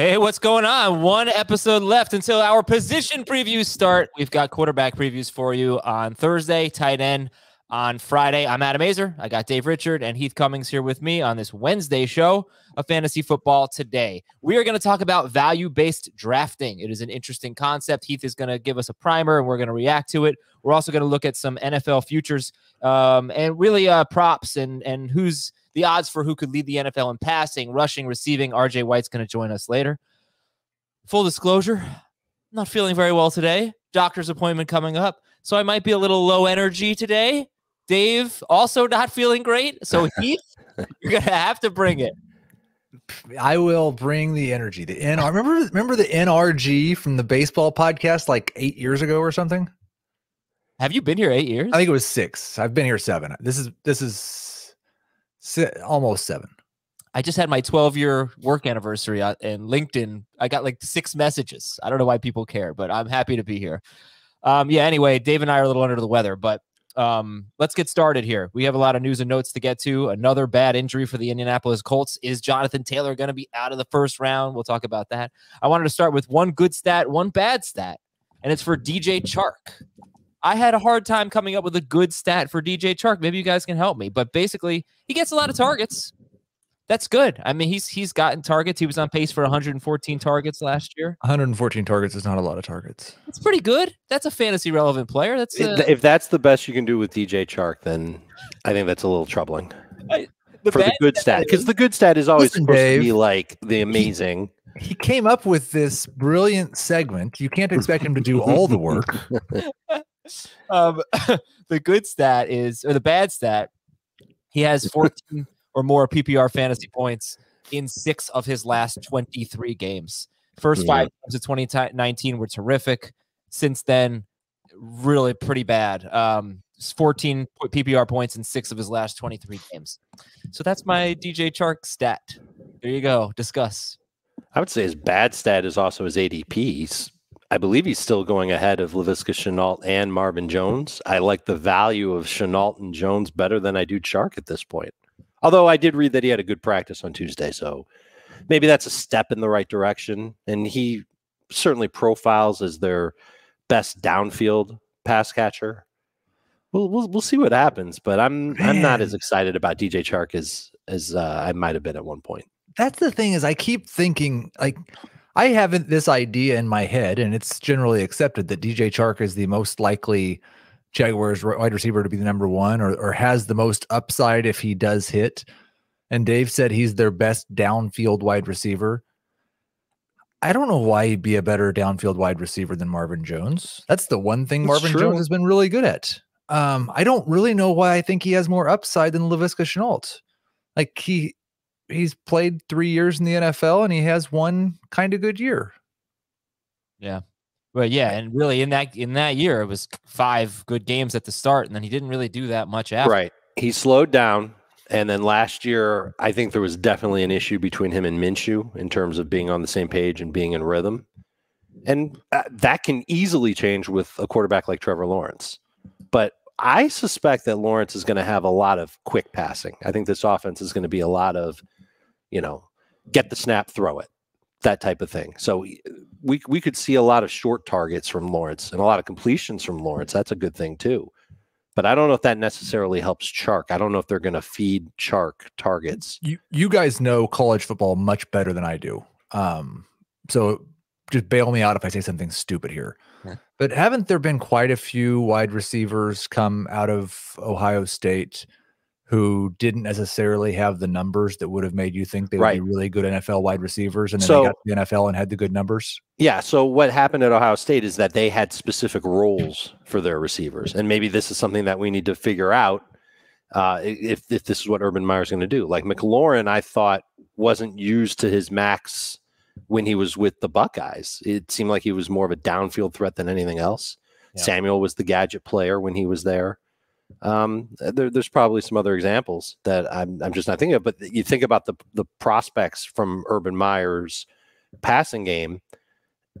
Hey, what's going on? One episode left until our position previews start. We've got quarterback previews for you on Thursday, tight end on Friday. I'm Adam Aizer. I got Dave Richard and Heath Cummings here with me on this Wednesday show of Fantasy Football Today. We are going to talk about value based drafting. It is an interesting concept. Heath is going to give us a primer and we're going to react to it. We're also going to look at some NFL futures um, and really uh, props and, and who's the odds for who could lead the NFL in passing, rushing, receiving. RJ White's going to join us later. Full disclosure, not feeling very well today. Doctor's appointment coming up. So I might be a little low energy today. Dave also not feeling great. So Heath, you're gonna have to bring it. I will bring the energy. The NR remember remember the NRG from the baseball podcast like eight years ago or something? Have you been here eight years? I think it was six. I've been here seven. This is this is almost seven. I just had my 12 year work anniversary and LinkedIn. I got like six messages. I don't know why people care, but I'm happy to be here. Um, yeah, anyway, Dave and I are a little under the weather, but um, let's get started here. We have a lot of news and notes to get to. Another bad injury for the Indianapolis Colts. Is Jonathan Taylor going to be out of the first round? We'll talk about that. I wanted to start with one good stat, one bad stat, and it's for DJ Chark. I had a hard time coming up with a good stat for DJ Chark. Maybe you guys can help me. But basically, he gets a lot of targets. That's good. I mean, he's he's gotten targets. He was on pace for 114 targets last year. 114 targets is not a lot of targets. That's pretty good. That's a fantasy relevant player. That's uh, if that's the best you can do with DJ Chark, then I think that's a little troubling. I, the for the good stat, because the good stat is always Listen, supposed Dave, to be like the amazing. He, he came up with this brilliant segment. You can't expect him to do all the work. um, the good stat is, or the bad stat, he has 14 or more PPR fantasy points in six of his last 23 games. First five games of 2019 were terrific. Since then, really pretty bad. Um, 14 PPR points in six of his last 23 games. So that's my DJ Chark stat. There you go. Discuss. I would say his bad stat is also his ADP. He's I believe he's still going ahead of Laviska Shenault and Marvin Jones. I like the value of Shenault and Jones better than I do Chark at this point. Although I did read that he had a good practice on Tuesday, so maybe that's a step in the right direction. And he certainly profiles as their best downfield pass catcher. We'll we'll, we'll see what happens, but I'm Man. I'm not as excited about DJ Chark as as uh, I might have been at one point. That's the thing is I keep thinking like I haven't this idea in my head, and it's generally accepted that DJ Chark is the most likely Jaguars wide receiver to be the number one or, or has the most upside if he does hit. And Dave said he's their best downfield wide receiver. I don't know why he'd be a better downfield wide receiver than Marvin Jones. That's the one thing That's Marvin true. Jones has been really good at. Um, I don't really know why I think he has more upside than Laviska Shenault. Like he he's played three years in the NFL and he has one kind of good year. Yeah. But yeah, and really in that in that year it was five good games at the start, and then he didn't really do that much after. Right. He slowed down. And then last year, I think there was definitely an issue between him and Minshew in terms of being on the same page and being in rhythm. And uh, that can easily change with a quarterback like Trevor Lawrence. But I suspect that Lawrence is going to have a lot of quick passing. I think this offense is going to be a lot of you know, get the snap, throw it, that type of thing. So we we could see a lot of short targets from Lawrence and a lot of completions from Lawrence. That's a good thing too. But I don't know if that necessarily helps Chark. I don't know if they're going to feed Chark targets. You you guys know college football much better than I do. Um, so just bail me out if I say something stupid here. Yeah. But haven't there been quite a few wide receivers come out of Ohio State who didn't necessarily have the numbers that would have made you think they would right. be really good NFL wide receivers, and then so, they got the NFL and had the good numbers. Yeah. So what happened at Ohio State is that they had specific roles for their receivers, and maybe this is something that we need to figure out uh, if if this is what Urban Meyer's going to do. Like McLaurin, I thought wasn't used to his max when he was with the Buckeyes. It seemed like he was more of a downfield threat than anything else. Yeah. Samuel was the gadget player when he was there. Um, there, there's probably some other examples that I'm, I'm just not thinking of, but you think about the the prospects from Urban Meyer's passing game,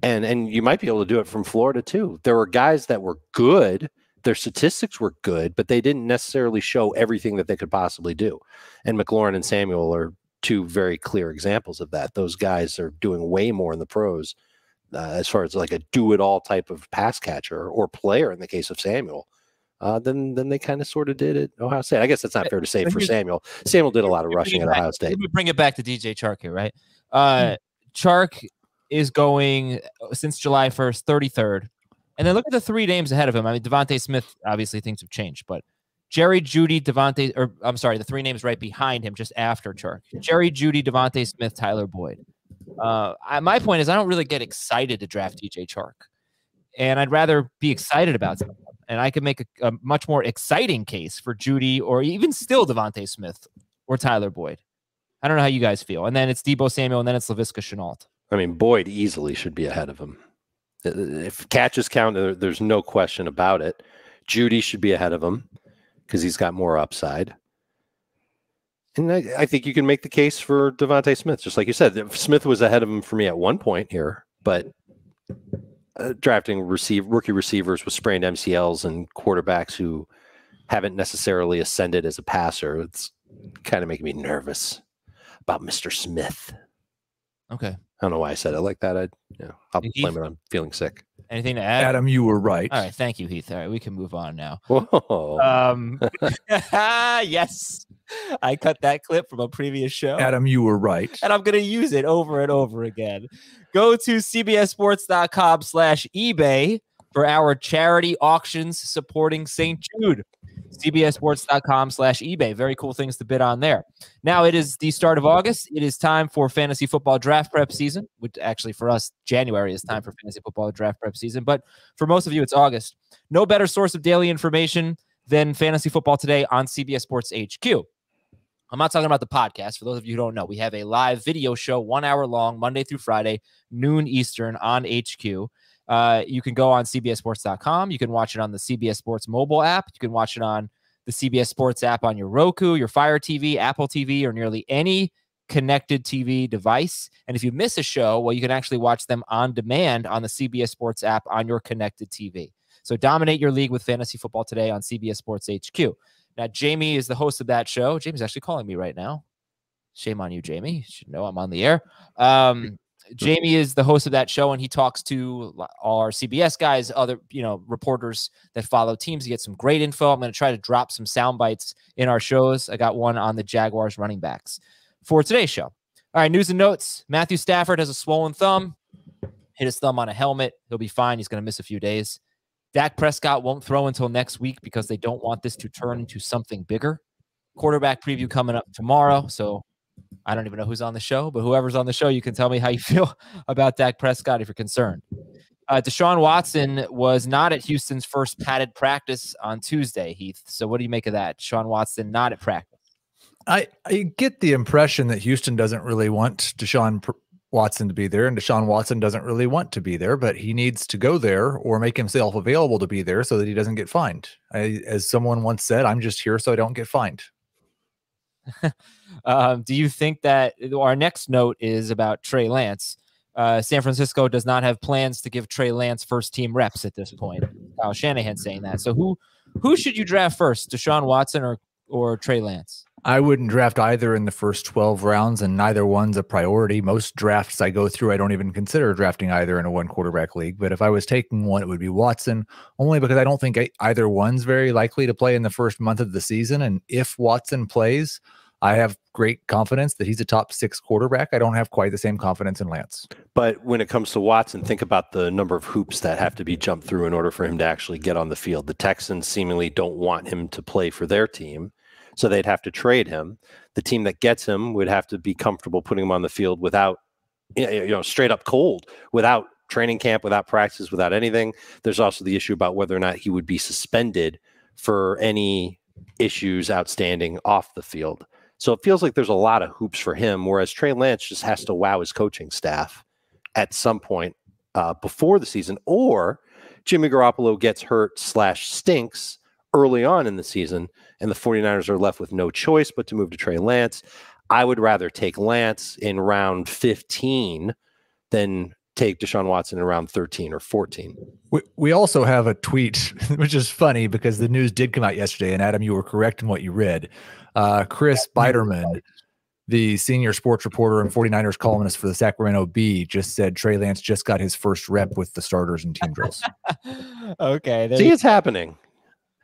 and and you might be able to do it from Florida too. There were guys that were good, their statistics were good, but they didn't necessarily show everything that they could possibly do. And McLaurin and Samuel are two very clear examples of that. Those guys are doing way more in the pros uh, as far as like a do it all type of pass catcher or player in the case of Samuel. Uh, than than they kind of sort of did at Ohio State. I guess that's not fair to say for Samuel. Samuel did a lot of rushing at Ohio State. Let me bring it back to DJ Chark here, right? Uh, Chark is going uh, since July 1st, 33rd. And then look at the three names ahead of him. I mean, DeVonta Smith, obviously things have changed, but Jerry Jeudy, DeVonta, or I'm sorry, the three names right behind him, just after Chark. Jerry Jeudy, DeVonta Smith, Tyler Boyd. Uh, I, my point is, I don't really get excited to draft DJ Chark, and I'd rather be excited about something. And I could make a, a much more exciting case for Jeudy or even still DeVonta Smith or Tyler Boyd. I don't know how you guys feel. And then it's Deebo Samuel, and then it's Laviska Shenault. I mean, Boyd easily should be ahead of him. Uh, uh, if catches count, there's no question about it. Jeudy should be ahead of him because he's got more upside. And I, I, think you can make the case for DeVonta Smith, just like you said. Smith was ahead of him for me at one point here, but uh, drafting receive rookie receivers with sprained MCLs and quarterbacks who haven't necessarily ascended as a passer, it's kind of making me nervous about Mr. Smith. Okay. I don't know why I said it like that. I, you know, I'll blame it on feeling sick. Anything to add? Adam, you were right. All right. Thank you, Heath. All right. We can move on now. Whoa. Um, yes. I cut that clip from a previous show. Adam, you were right. And I'm going to use it over and over again. Go to cbssports.com slash eBay for our charity auctions supporting St. Jude cbssports.com slash ebay. Very cool things to bid on there. Now it is the start of August. It is time for fantasy football draft prep season, which actually for us, January is time for fantasy football draft prep season. But for most of you, it's August. No better source of daily information than fantasy football today on CBS Sports HQ. I'm not talking about the podcast. For those of you who don't know, we have a live video show, one hour long, Monday through Friday, noon Eastern on HQ. Uh, you can go on CBSSports.com. You can watch it on the CBS Sports mobile app. You can watch it on the CBS Sports app on your Roku, your Fire TV, Apple TV, or nearly any connected TV device. And if you miss a show, well, you can actually watch them on demand on the CBS Sports app on your connected TV. So dominate your league with fantasy football today on CBS Sports HQ. Now, Jamie is the host of that show. Jamie's actually calling me right now. Shame on you, Jamie. You should know I'm on the air. Um, Jamie is the host of that show, and he talks to our CBS guys, other you know reporters that follow teams. He gets some great info. I'm going to try to drop some sound bites in our shows. I got one on the Jaguars running backs for today's show. All right, news and notes. Matthew Stafford has a swollen thumb. Hit his thumb on a helmet. He'll be fine. He's going to miss a few days. Dak Prescott won't throw until next week because they don't want this to turn into something bigger. Quarterback preview coming up tomorrow. So I don't even know who's on the show, but whoever's on the show, you can tell me how you feel about Dak Prescott if you're concerned. Uh, Deshaun Watson was not at Houston's first padded practice on Tuesday, Heath. So what do you make of that? Deshaun Watson not at practice. I, I get the impression that Houston doesn't really want Deshaun Watson to be there, and Deshaun Watson doesn't really want to be there, but he needs to go there or make himself available to be there so that he doesn't get fined. I, as someone once said, I'm just here so I don't get fined. um, do you think that our next note is about Trey Lance? Uh, San Francisco does not have plans to give Trey Lance first team reps at this point. Kyle Shanahan saying that. So who who should you draft first, Deshaun Watson or or Trey Lance? I wouldn't draft either in the first 12 rounds, and neither one's a priority. Most drafts I go through, I don't even consider drafting either in a one quarterback league. But if I was taking one, it would be Watson, only because I don't think either one's very likely to play in the first month of the season. And if Watson plays, I have great confidence that he's a top six quarterback. I don't have quite the same confidence in Lance. But when it comes to Watson, think about the number of hoops that have to be jumped through in order for him to actually get on the field. The Texans seemingly don't want him to play for their team, so they'd have to trade him. The team that gets him would have to be comfortable putting him on the field without, you know, straight up cold, without training camp, without practice, without anything. There's also the issue about whether or not he would be suspended for any issues outstanding off the field. So it feels like there's a lot of hoops for him, whereas Trey Lance just has to wow his coaching staff at some point uh, before the season, or Jimmy Garoppolo gets hurt slash stinks early on in the season, and the 49ers are left with no choice but to move to Trey Lance. I would rather take Lance in round 15 than take Deshaun Watson in round 13 or 14. We, we also have a tweet, which is funny because the news did come out yesterday. And Adam, you were correct in what you read. Uh, Chris Biderman, the senior sports reporter and 49ers columnist for the Sacramento Bee just said Trey Lance just got his first rep with the starters and team drills. okay. See, you- it's happening.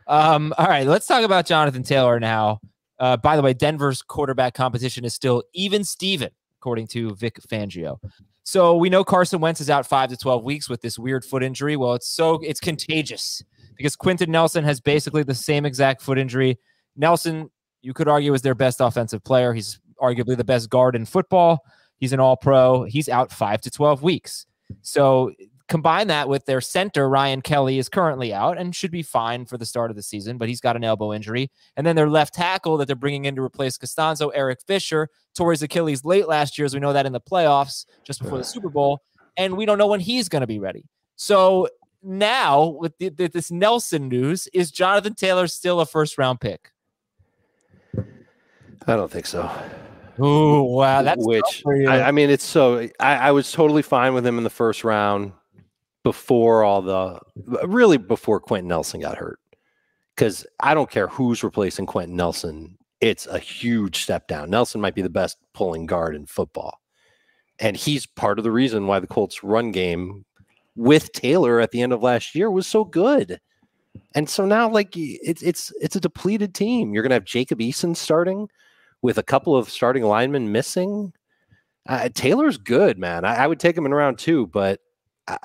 Um, all right, let's talk about Jonathan Taylor now. Uh, by the way, Denver's quarterback competition is still even Steven, according to Vic Fangio. So we know Carson Wentz is out five to 12 weeks with this weird foot injury. Well, it's so it's contagious because Quenton Nelson has basically the same exact foot injury. Nelson, you could argue, is their best offensive player. He's arguably the best guard in football. He's an all pro. He's out five to 12 weeks. So combine that with their center, Ryan Kelly, is currently out and should be fine for the start of the season, but he's got an elbow injury. And then their left tackle that they're bringing in to replace Castonzo, Eric Fisher, tore his Achilles late last year, as we know that in the playoffs just before the Super Bowl. And we don't know when he's going to be ready. So now, with the, the- this Nelson news, is Jonathan Taylor still a first round pick? I don't think so. Oh, wow. That's which. I, I mean, it's so I, I was totally fine with him in the first round before all the really before Quenton Nelson got hurt. Because I don't care who's replacing Quenton Nelson, it's a huge step down. Nelson might be the best pulling guard in football. And he's part of the reason why the Colts run game with Taylor at the end of last year was so good. And so now like it's it's it's a depleted team. You're gonna have Jacob Eason starting with a couple of starting linemen missing. Uh, Taylor's good, man. I, I would take him in round two, but I,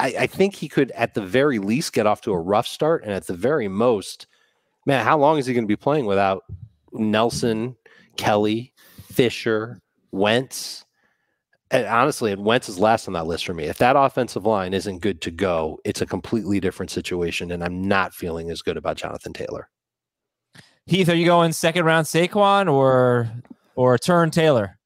I, I think he could, at the very least, get off to a rough start, and at the very most, man, how long is he going to be playing without Nelson, Kelly, Fisher, Wentz? And honestly, and Wentz is last on that list for me. If that offensive line isn't good to go, it's a completely different situation, and I'm not feeling as good about Jonathan Taylor. Heath, are you going second round Saquon or or turn Taylor?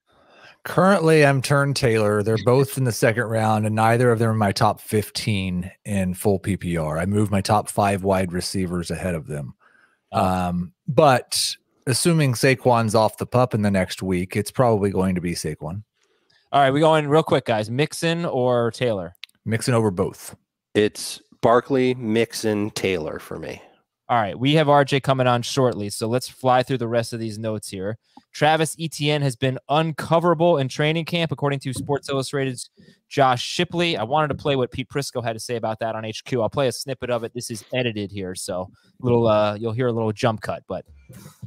Currently, I'm turn Taylor. They're both in the second round, and neither of them are my top 15 in full PPR. I moved my top five wide receivers ahead of them. Um, but assuming Saquon's off the pup in the next week, it's probably going to be Saquon. All right, we going real quick, guys. Mixon or Taylor? Mixon over both. It's Barkley, Mixon, Taylor for me. All right, we have RJ coming on shortly, so let's fly through the rest of these notes here. Travis Etienne has been uncoverable in training camp, according to Sports Illustrated's Josh Shipley. I wanted to play what Pete Prisco had to say about that on HQ. I'll play a snippet of it. This is edited here, so little uh, you'll hear a little jump cut, but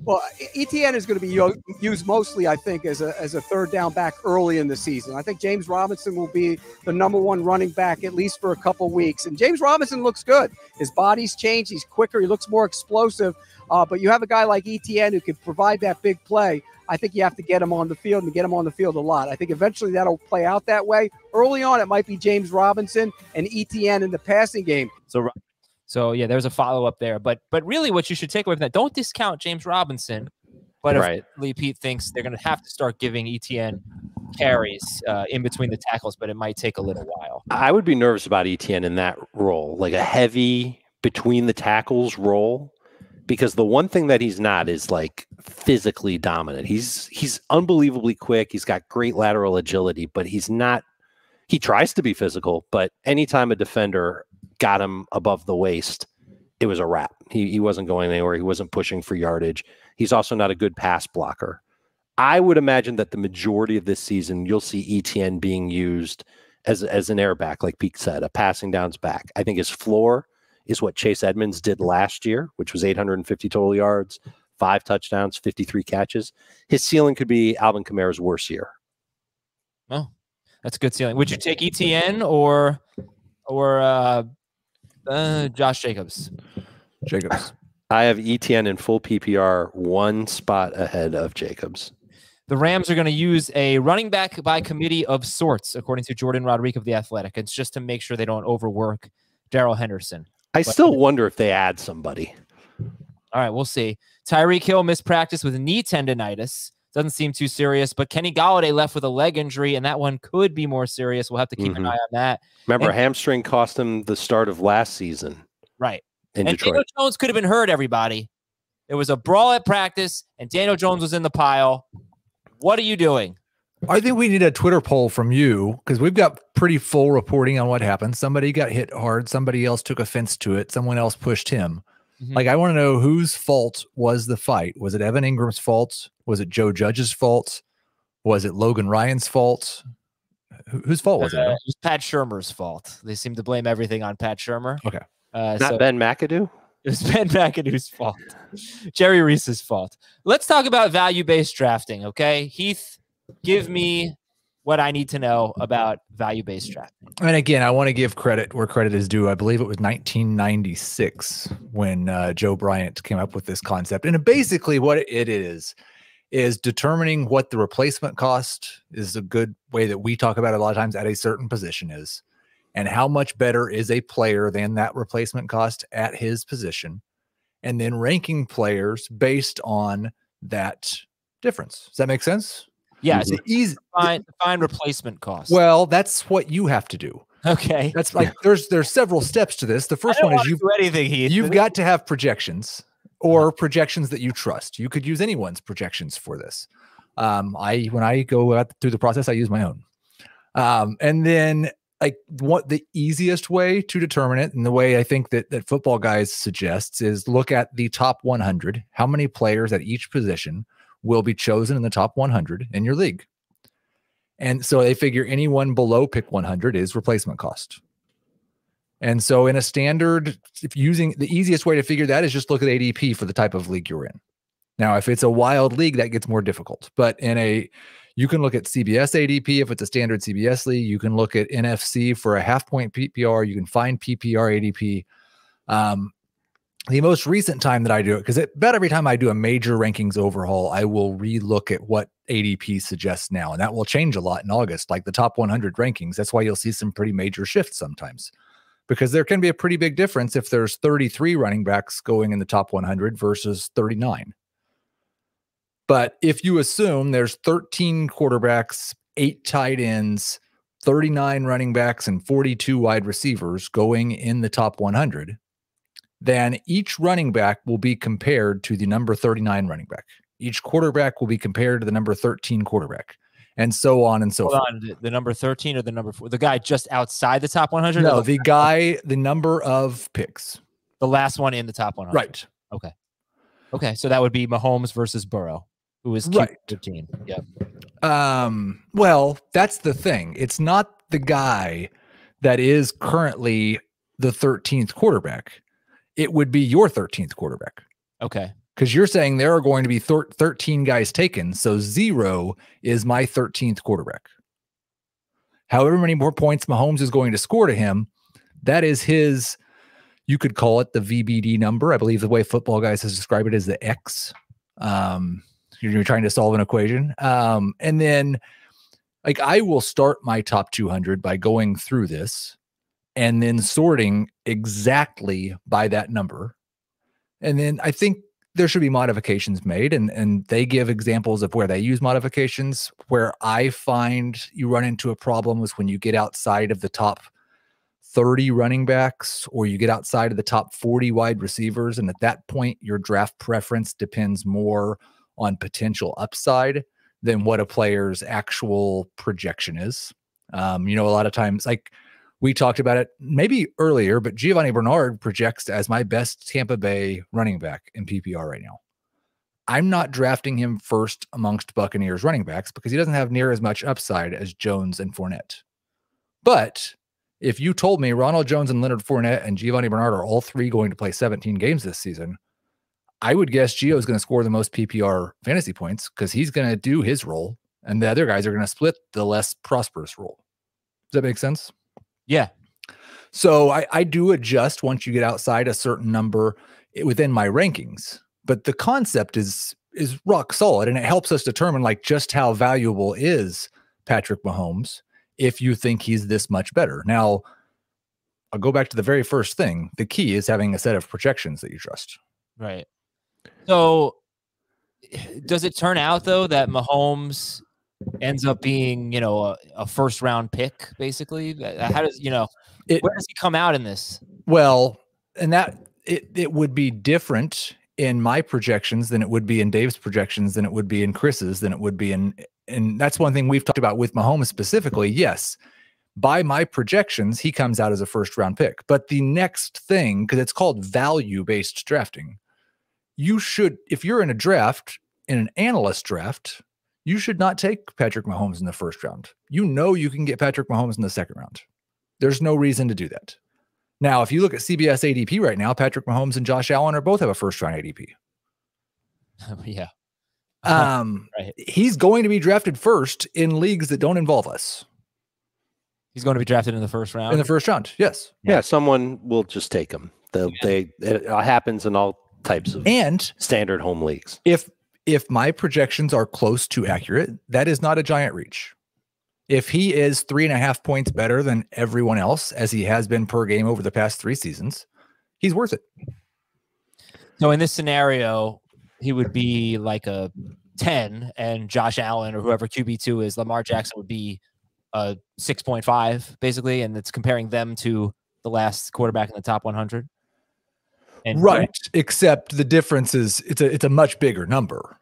Well, Etienne is going to be used mostly, I think, as a, as a third down back early in the season. I think James Robinson will be the number one running back at least for a couple weeks. And James Robinson looks good. His body's changed. He's quicker. He looks more explosive. Uh, but you have a guy like Etienne who can provide that big play. I think you have to get him on the field and get him on the field a lot. I think eventually that'll play out that way. Early on, it might be James Robinson and Etienne in the passing game. So, so yeah, there's a follow up there. But but really, what you should take away from that, don't discount James Robinson. But Right. if Pete thinks they're going to have to start giving Etienne carries uh, in between the tackles, but it might take a little while. I would be nervous about Etienne in that role, like a heavy between the tackles role, because the one thing that he's not is like physically dominant. He's he's unbelievably quick. He's got great lateral agility, but he's not. He tries to be physical, but anytime a defender got him above the waist, it was a wrap. He he wasn't going anywhere. He wasn't pushing for yardage. He's also not a good pass blocker. I would imagine that the majority of this season, you'll see Etienne being used as as an airback, like Pete said, a passing downs back. I think his floor is what Chase Edmonds did last year, which was 850 total yards, five touchdowns, 53 catches. His ceiling could be Alvin Kamara's worst year. Oh, that's a good ceiling. Would you take Etienne or or uh, uh, Josh Jacobs? Jacobs. I have Etienne in full PPR, one spot ahead of Jacobs. The Rams are going to use a running back by committee of sorts, according to Jordan Rodriguez of the Athletic. It's just to make sure they don't overwork Darrell Henderson. I still wonder if they add somebody. All right, we'll see. Tyreek Hill missed practice with knee tendonitis. Doesn't seem too serious, but Kenny Golladay left with a leg injury, and that one could be more serious. We'll have to keep an Mhm. eye on that. Remember, And- hamstring cost him the start of last season Right. in and Detroit. Daniel Jones could have been hurt, everybody. There was a brawl at practice, and Daniel Jones was in the pile. What are you doing? I think we need a Twitter poll from you because we've got pretty full reporting on what happened. Somebody got hit hard. Somebody else took offense to it. Someone else pushed him. Mhm. Like, I want to know whose fault was the fight. Was it Evan Engram's fault? Was it Joe Judge's fault? Was it Logan Ryan's fault? Wh- whose fault was it? Uh, Adam? it was Pat Shurmur's fault. They seem to blame everything on Pat Shurmur. Okay. Uh, Not so Ben McAdoo. it was Ben McAdoo's fault. Jerry Reese's fault. Let's talk about value-based drafting. Okay, Heath, give me what I need to know about value-based drafting. And again, I want to give credit where credit is due. I believe it was 1996 when uh, Joe Bryant came up with this concept. And basically, what it is is determining what the replacement cost is a good way that we talk about it a lot of times at a certain position is, and how much better is a player than that replacement cost at his position, and then ranking players based on that difference. Does that make sense? Yeah, It's easy. define, define replacement cost. Well, that's what you have to do. okay. That's like there's there's several steps to this. The first I don't one is you do anything, Heath. you've got to have projections or projections that you trust. You could use anyone's projections for this. Um, I when I go out through the process, I use my own. Um, and then like what the easiest way to determine it, and the way I think that that football guys suggests is look at the top 100. How many players at each position will be chosen in the top 100 in your league? And so they figure anyone below pick 100 is replacement cost. And so in a standard, if using the easiest way to figure that is just look at ADP for the type of league you're in. Now, if it's a wild league, that gets more difficult. But in a you can look at CBS ADP if it's a standard CBS league. You can look at NFC for a half point PPR. You can find PPR ADP. Um, the most recent time that I do it, because about every time I do a major rankings overhaul, I will relook at what ADP suggests now, and that will change a lot in August. Like the top 100 rankings, that's why you'll see some pretty major shifts sometimes, because there can be a pretty big difference if there's 33 running backs going in the top 100 versus 39. But if you assume there's 13 quarterbacks, eight tight ends, 39 running backs, and 42 wide receivers going in the top 100, then each running back will be compared to the number 39 running back. Each quarterback will be compared to the number 13 quarterback, and so on and so Hold forth. on, the, the number 13 or the number four? The guy just outside the top 100? No, the, the guy, the number of picks. the last one in the top 100. Right. Okay, Okay. so that would be Mahomes versus Burrow, who is Right. right. 13. Yep. Um, well, that's the thing. It's not the guy that is currently the 13th quarterback. It would be your 13th quarterback. Okay. because you're saying there are going to be thir- 13 guys taken. So Burrow is my 13th quarterback. However many more points Mahomes is going to score to him, that is his, you could call it the VBD number. I believe the way football guys has described it is the X. Um, you're, you're trying to solve an equation. Um, and then like I will start my top 200 by going through this and then sorting exactly by that number. And then I think there should be modifications made and and they give examples of where they use modifications where i find you run into a problem is when you get outside of the top 30 running backs or you get outside of the top 40 wide receivers and at that point your draft preference depends more on potential upside than what a player's actual projection is um, you know a lot of times like we talked about it maybe earlier, but Giovani Bernard projects as my best Tampa Bay running back in PPR right now. I'm not drafting him first amongst Buccaneers running backs because he doesn't have near as much upside as Jones and Fournette. But if you told me Ronald Jones and Leonard Fournette and Giovani Bernard are all three going to play 17 games this season, I would guess Gio is going to score the most PPR fantasy points because he's going to do his role and the other guys are going to split the less prosperous role. Does that make sense? Yeah. So I, I do adjust once you get outside a certain number eh, within my rankings, but the concept is is rock solid, and it helps us determine like just how valuable is Patrick Mahomes if you think he's this much better. Now, I'll go back to the very first thing. The key is having a set of projections that you trust. Right. So eh, does it turn out though that Mahomes ends up being, you know, a, a first round pick basically? Uh, How does, you know, It- where does he come out in this? Well, and that it it would be different in my projections than it would be in Dave's projections than it would be in Chris's than it would be in and that's one thing we've talked about with Mahomes specifically. Yes, by my projections, he comes out as a first round pick. But the next thing, because it's called value based drafting, you should, if you're in a draft, in an analyst draft, you should not take Patrick Mahomes in the first round. You know you can get Patrick Mahomes in the second round. There's no reason to do that. Now, if you look at CBS ADP right now, Patrick Mahomes and Josh Allen are both have a first round ADP. yeah. Um, Right. he's going to be drafted first in leagues that don't involve us He's going to be drafted in the first round. in the first round. Yes, Yeah, someone will just take him. They'll, They it happens in all types of and standard home leagues. if if my projections are close to accurate, that is not a giant reach. If he is three and a half points better than everyone else, as he has been per game over the past three seasons, he's worth it. So in this scenario, he would be like a 10 and Josh Allen or whoever QB2 is, Lamar Jackson would be a 6.5 basically and it's comparing them to the last quarterback in the top 100. And Right. Except the difference is it's a it's a much bigger number.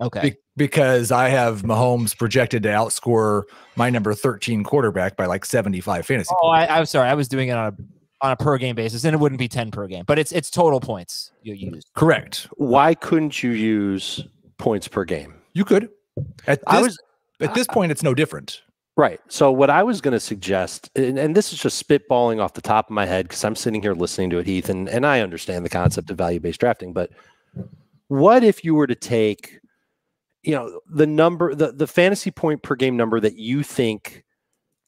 Okay. Be- because I have Mahomes projected to outscore my number 13 quarterback by like 75 fantasy. Oh, I, I'm sorry. I was doing it on a on a per game basis, and it wouldn't be 10 per game, but it's it's total points you use. Correct. Why couldn't you use points per game? You could. At this, I was at this point, it's no different. Right. So what I was going to suggest, and, and this is just spitballing off the top of my head because I'm sitting here listening to it, Heath, and, and I understand the concept of value-based drafting, but what if you were to take, you know, the number, the, the fantasy point per game number that you think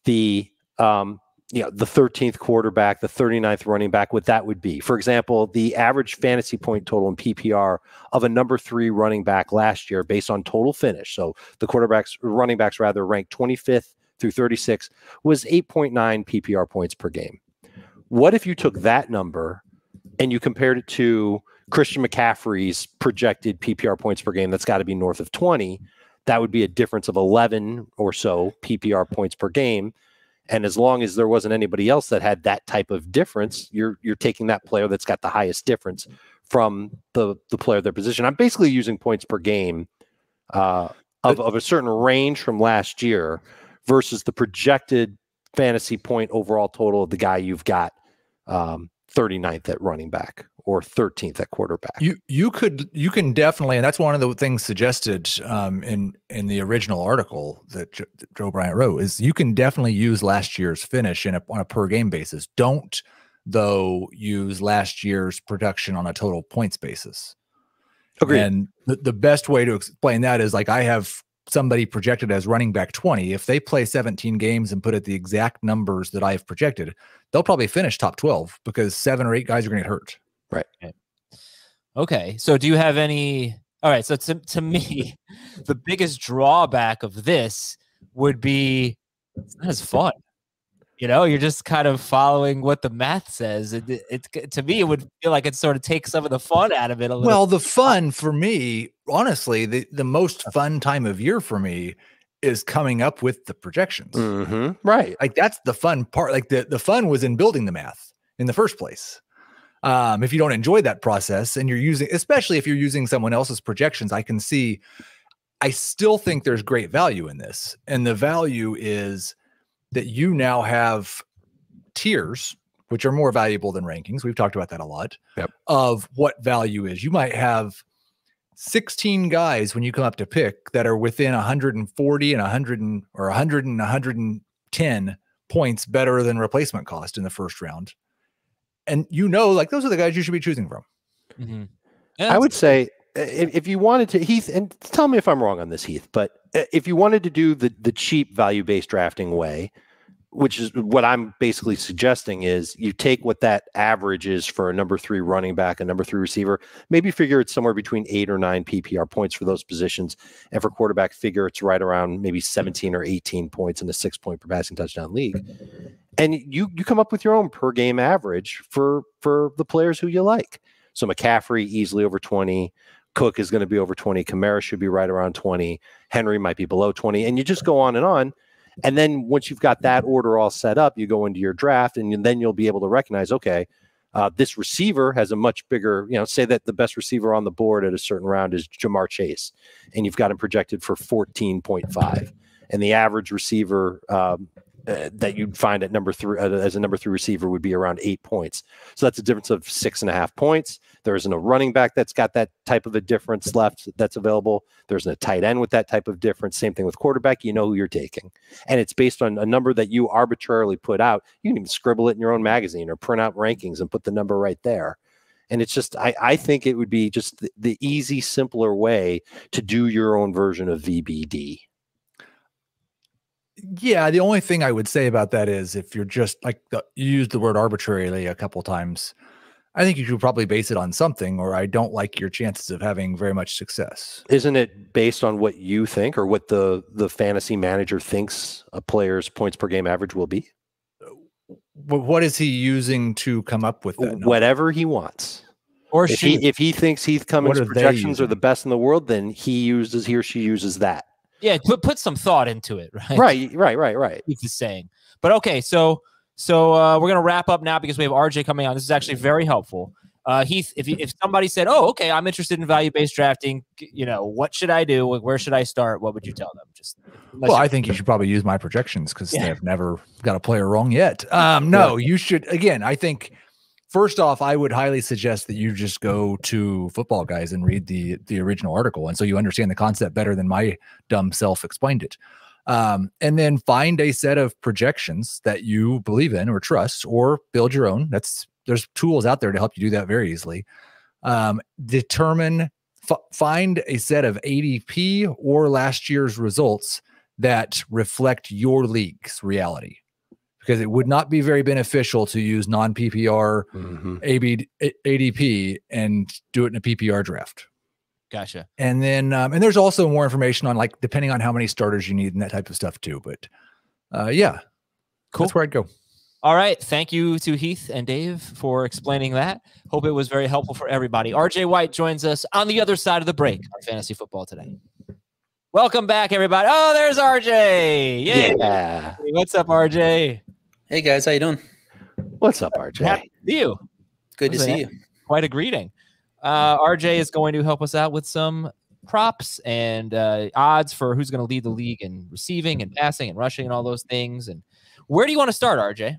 the um, you know, the 13th quarterback, the 39th running back, what that would be. For example, the average fantasy point total in PPR of a number three running back last year based on total finish. So the quarterbacks, running backs rather, ranked 25th through 36 was 8.9 PPR points per game. What if you took that number and you compared it to Christian McCaffrey's projected PPR points per game? That's got to be north of 20. That would be a difference of 11 or so PPR points per game. And as long as there wasn't anybody else that had that type of difference, you're you're taking that player that's got the highest difference from the the player of their position. I'm basically using points per game uh, of, of a certain range from last year versus the projected fantasy point overall total of the guy you've got um, 39th at running back or 13th at quarterback. You you could you can definitely, and that's one of the things suggested um, in in the original article that, jo- that Joe Bryant wrote is you can definitely use last year's finish in a, on a per game basis. Don't though use last year's production on a total points basis. Agreed. And the, the best way to explain that is like I have somebody projected as running back 20. If they play 17 games and put at the exact numbers that I've projected, they'll probably finish top 12 because seven or eight guys are going to get hurt. Right. Okay. So do you have any all right, so to, to me, the biggest drawback of this would be it's not as fun. You know, you're just kind of following what the math says. It, it, it to me, it would feel like it sort of takes some of the fun out of it a little. Well, the fun for me, honestly, the, the most fun time of year for me is coming up with the projections. hmm Right. Like that's the fun part. Like the, the fun was in building the math in the first place. Um, if you don't enjoy that process and you're using, especially if you're using someone else's projections, I can see, I still think there's great value in this. And the value is that you now have tiers, which are more valuable than rankings. We've talked about that a lot Yep. of what value is. You might have 16 guys when you come up to pick that are within 140 and 100 and, or 100 and 110 points better than replacement cost in the first round. And you know, like those are the guys you should be choosing from. Mhm. I would say if, if you wanted to, Heath, and tell me if I'm wrong on this, Heath, but uh, if you wanted to do the the cheap value based drafting way, which is what I'm basically suggesting, is you take what that average is for a number three running back, a number three receiver, maybe figure it's somewhere between eight or nine PPR points for those positions, and for quarterback, figure it's right around maybe 17 or 18 points in a six point per passing touchdown league. And you you come up with your own per game average for for the players who you like. So McCaffrey easily over 20. Cook is going to be over 20. Kamara should be right around 20. Henry might be below 20. And you just go on and on. And then once you've got that order all set up, you go into your draft and then you'll be able to recognize, okay, uh, this receiver has a much bigger, you know, say that the best receiver on the board at a certain round is Ja'Marr Chase, and you've got him projected for 14.5. And the average receiver um, uh, that you'd find at number three uh, as a number three receiver would be around eight points. So that's a difference of six and a half points. There isn't a running back that's got that type of a difference left that's available. There's a tight end with that type of difference. Same thing with quarterback. You know who you're taking, and it's based on a number that you arbitrarily put out. You can even scribble it in your own magazine or print out rankings and put the number right there. And it's just, I, I think it would be just the, the easy, simpler way to do your own version of VBD. Yeah, the only thing I would say about that is if you're just like the, you used the word arbitrarily a couple times, I think you should probably base it on something, or I don't like your chances of having very much success. Isn't it based on what you think or what the the fantasy manager thinks a player's points per game average will be? Uh, what is he using to come up with that? Whatever he wants. Or If she, he if he thinks Heath Cummings projections are the best in the world, then he uses he or she uses that. Yeah, put put some thought into it, right? Right, right, right, right. Heath is saying. But okay, so so uh, we're gonna wrap up now because we have RJ coming on. This is actually very helpful. Uh, Heath, if if somebody said, "Oh, okay, I'm interested in value based drafting," you know, what should I do? Where should I start? What would you tell them? Just Well, I think you should probably use my projections because Yeah. they've never got a player wrong yet. Um, no, you should. Again, I think first off, I would highly suggest that you just go to Football Guys and read the the original article, and so you understand the concept better than my dumb self explained it. Um, and then find a set of projections that you believe in or trust, or build your own. That's there's tools out there to help you do that very easily. Um, determine find a set of ADP or last year's results that reflect your league's reality because it would not be very beneficial to use non PPR Mhm. AB, ADP and do it in a PPR draft. gotcha. And then, um, and there's also more information on like depending on how many starters you need and that type of stuff too. But uh, yeah, Cool. that's where I'd go. All right. Thank you to Heath and Dave for explaining that. Hope it was very helpful for everybody. RJ White joins us on the other side of the break on fantasy football today. Welcome back, everybody. Oh, there's RJ. Yay. Yeah. What's up, RJ? Hey guys, how you doing? What's up, RJ? Happy to see you. Good to see you. Quite a greeting. Uh, RJ is going to help us out with some props and uh, odds for who's going to lead the league in receiving and passing and rushing and all those things. And where do you want to start, RJ?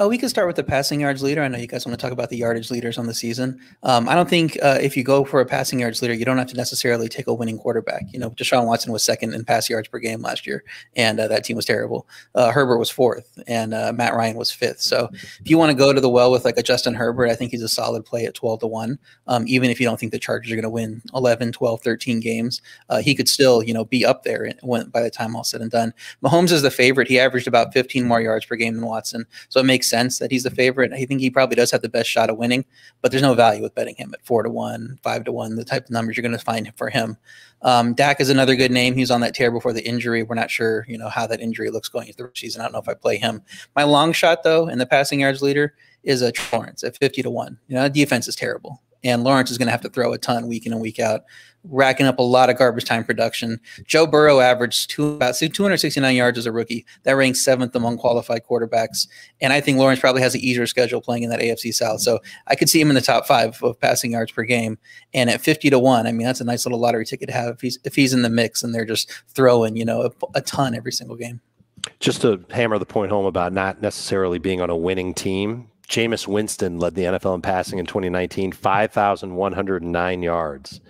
Uh, we can start with the passing yards leader. I know you guys want to talk about the yardage leaders on the season. Um, I don't think uh, if you go for a passing yards leader, you don't have to necessarily take a winning quarterback. You know, Deshaun Watson was second in pass yards per game last year, and uh, that team was terrible. Uh, Herbert was fourth, and uh, Matt Ryan was fifth. So if you want to go to the well with like a Justin Herbert, I think he's a solid play at 12 to 1. Um, even if you don't think the Chargers are going to win 11, 12, 13 games, uh, he could still, you know, be up there when, by the time all said and done. Mahomes is the favorite. He averaged about 15 more yards per game than Watson. So it makes sense that he's the favorite. I think he probably does have the best shot of winning, but there's no value with betting him at four to one, five to one, the type of numbers you're going to find for him. Um, Dak is another good name. He's on that tear before the injury. We're not sure, you know, how that injury looks going into the season. I don't know if I play him. My long shot though, in the passing yards leader is a Lawrence at 50 to one. You know, defense is terrible. And Lawrence is going to have to throw a ton week in and week out, racking up a lot of garbage time production. Joe Burrow averaged two, about 269 yards as a rookie. That ranks seventh among qualified quarterbacks. And I think Lawrence probably has an easier schedule playing in that AFC South. So I could see him in the top five of passing yards per game. And at 50 to one, I mean, that's a nice little lottery ticket to have if he's, if he's in the mix and they're just throwing, you know, a, a ton every single game. Just to hammer the point home about not necessarily being on a winning team, Jameis Winston led the NFL in passing in 2019, 5,109 yards.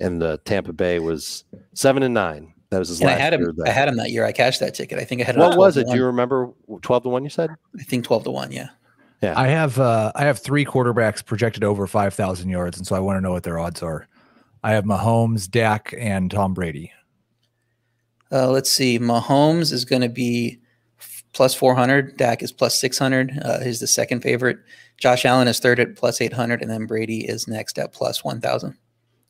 And the Tampa Bay was seven and nine. That was his And I last had year. him. there. I had him that year. I cashed that ticket. I think I had it. what was it? Do you remember 12 to 1 you said? I think 12 to 1. Yeah. Yeah. I have uh, I have three quarterbacks projected over five thousand yards, and so I want to know what their odds are. I have Mahomes, Dak, and Tom Brady. Uh, let's see. Mahomes is going to be f- plus 400. Dak is plus 600. Uh, he's the second favorite. Josh Allen is third at plus 800. And then Brady is next at plus 1,000.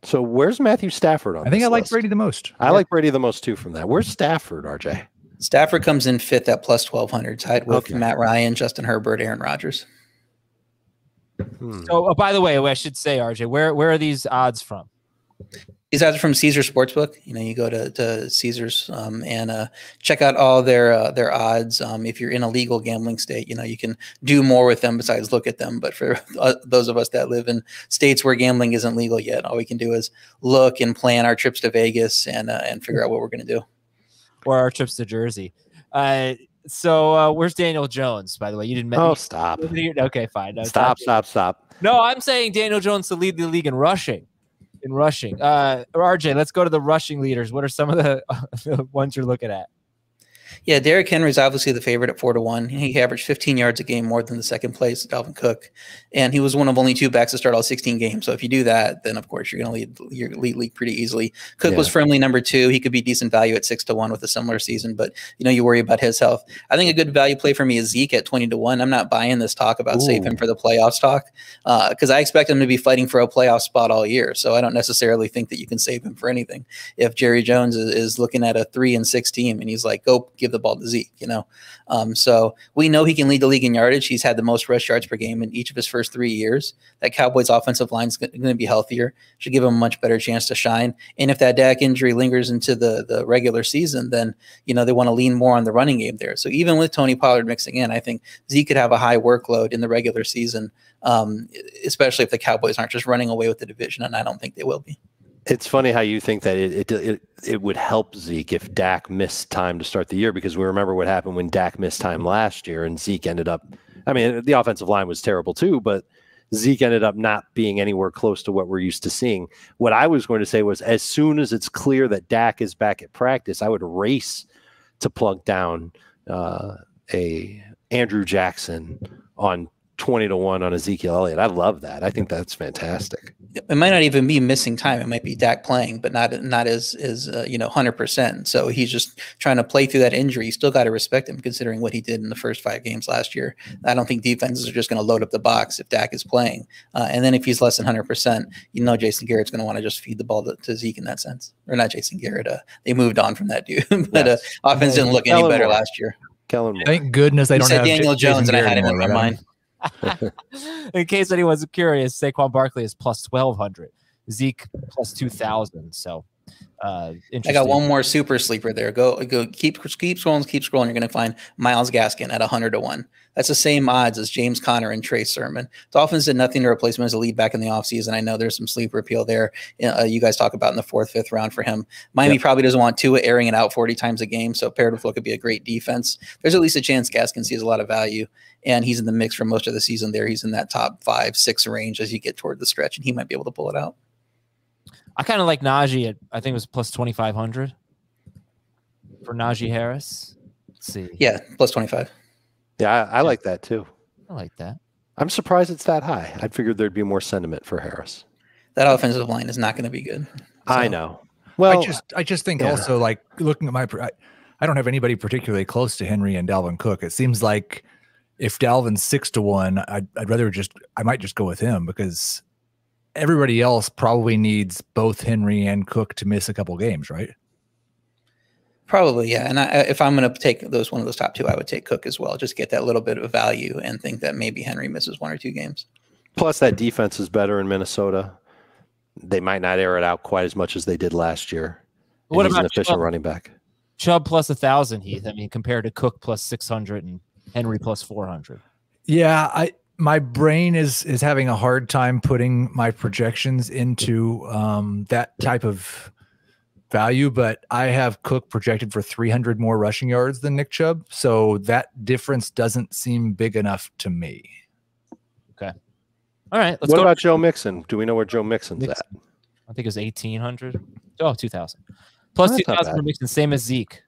So where's Matthew Stafford on I think this I like list? Brady the most. I like Brady the most too from that. Where's Stafford, RJ? Stafford comes in fifth at plus 1,200, tied with Okay. Matt Ryan, Justin Herbert, Aaron Rodgers. Hmm. So, oh, by the way, I should say, RJ, where where are these odds from? These odds are from Caesar Sportsbook. You know, you go to, to Caesar's um, and uh, check out all their uh, their odds. Um, if you're in a legal gambling state, you know you can do more with them besides look at them. But for uh, those of us that live in states where gambling isn't legal yet, all we can do is look and plan our trips to Vegas and uh, and figure out what we're going to do. or our trips to Jersey. Uh, so uh, where's Daniel Jones? By the way, you didn't mention. Oh, stop. Okay, fine. No, Stop, stop, stop. No, I'm saying Daniel Jones to lead the league in rushing. In rushing. Uh, RJ, let's go to the rushing leaders. What are some of the, the ones you're looking at? Yeah, Derrick Henry is obviously the favorite at four to one. He averaged 15 yards a game more than the second place, Dalvin Cook, and he was one of only two backs to start all 16 games. So if you do that, then of course you're going to lead your lead league pretty easily. Cook Yeah. was firmly number two. He could be decent value at six to one with a similar season, but you know you worry about his health. I think a good value play for me is Zeke at 20 to one. I'm not buying this talk about save him for the playoffs talk uh, because I expect him to be fighting for a playoff spot all year. So I don't necessarily think that you can save him for anything if Jerry Jones is, is looking at a three and six team and he's like, go give the ball to Zeke, you know? Um, so we know he can lead the league in yardage. He's had the most rush yards per game in each of his first three years. That Cowboys offensive line is going to be healthier, should give him a much better chance to shine. And if that Dak injury lingers into the, the regular season, then, you know, they want to lean more on the running game there. So even with Tony Pollard mixing in, I think Zeke could have a high workload in the regular season, um, especially if the Cowboys aren't just running away with the division. And I don't think they will be. It's funny how you think that it, it it it would help Zeke if Dak missed time to start the year because we remember what happened when Dak missed time last year and Zeke ended up. I mean, the offensive line was terrible too, but Zeke ended up not being anywhere close to what we're used to seeing. What I was going to say was, as soon as it's clear that Dak is back at practice, I would race to plunk down uh, a Andrew Jackson on twenty to one on Ezekiel Elliott. I love that. I think that's fantastic. It might not even be missing time. It might be Dak playing, but not not as as uh, you know hundred percent. So he's just trying to play through that injury. You still got to respect him considering what he did in the first five games last year. I don't think defenses are just going to load up the box if Dak is playing. Uh, and then if he's less than hundred percent, you know Jason Garrett's going to want to just feed the ball to, to Zeke in that sense, or not Jason Garrett. Uh, they moved on from that dude, but Yes. uh, offense didn't look any better last year. Kellen Moore. Thank goodness they You don't said have Daniel J- Jason Jones, and I had him in my right? mind. In case anyone's curious, Saquon Barkley is plus twelve hundred, Zeke plus two thousand. So, uh, I got one more super sleeper there. Go go keep keep scrolling, keep scrolling. You're gonna find Myles Gaskin at hundred to one. That's the same odds as James Conner and Trey Sermon. Dolphins did nothing to replace him as a lead back in the offseason. I know there's some sleeper appeal there. Uh, you guys talk about in the fourth, fifth round for him. Miami Yep. probably doesn't want Tua airing it out 40 times a game. So paired with what could be a great defense. There's at least a chance Gaskin sees a lot of value. And he's in the mix for most of the season there. He's in that top five, six range as you get toward the stretch, and he might be able to pull it out. I kind of like Najee at I think it was plus twenty five hundred for Najee Harris. Let's see. Yeah, plus 25. Yeah, I, I like that too. I like that. I'm surprised it's that high. I figured there'd be more sentiment for Harris. That offensive line is not going to be good. I know. Well, I just I just think yeah. also like looking at my I, I don't have anybody particularly close to Henry and Dalvin Cook. It seems like if Dalvin's six to one, I'd, I'd rather just I might just go with him because everybody else probably needs both Henry and Cook to miss a couple games, right? Probably, yeah. And I, if I'm going to take those one of those top two, I would take Cook as well. Just get that little bit of value and think that maybe Henry misses one or two games. plus that defense is better in Minnesota. They might not air it out quite as much as they did last year. And What he's an about efficient Chubb? running back? Chubb plus a thousand, Heath. I mean, compared to Cook plus six hundred and Henry plus four hundred. Yeah, I my brain is is having a hard time putting my projections into um, that type of value, but I have Cook projected for 300 more rushing yards than Nick Chubb, so that difference doesn't seem big enough to me. Okay. All right, let's what go. about Joe Mixon? Do we know where Joe Mixon's Mixon. at? I think it was eighteen hundred. Oh, 2000. Plus That's two not thousand bad. for Mixon, same as Zeke.